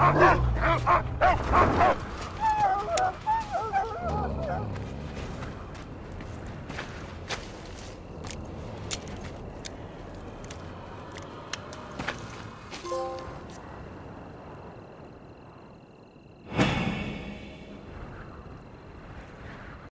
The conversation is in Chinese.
啊啊啊啊。